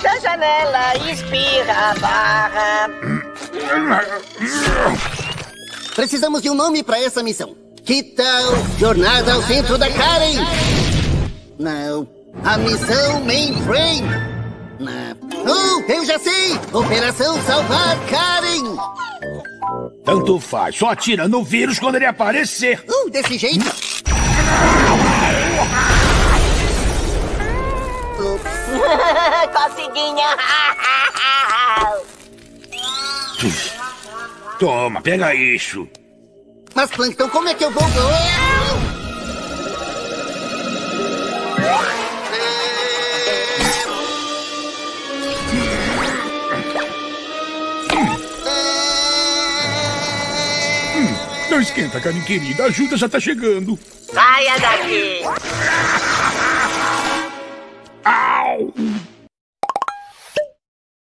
da janela, espirra, barra. Precisamos de um nome para essa missão. Que tal Jornada ao Centro da Karen? Não. A missão Mainframe? Não. Oh, eu já sei! Operação Salvar Karen! Tanto faz, só atira no vírus quando ele aparecer. Uh, desse jeito? Coceguinha. Toma, pega isso. Mas, Plankton, como é que eu vou... Não esquenta, carinho querida. A ajuda já tá chegando. Saia daqui. Bye.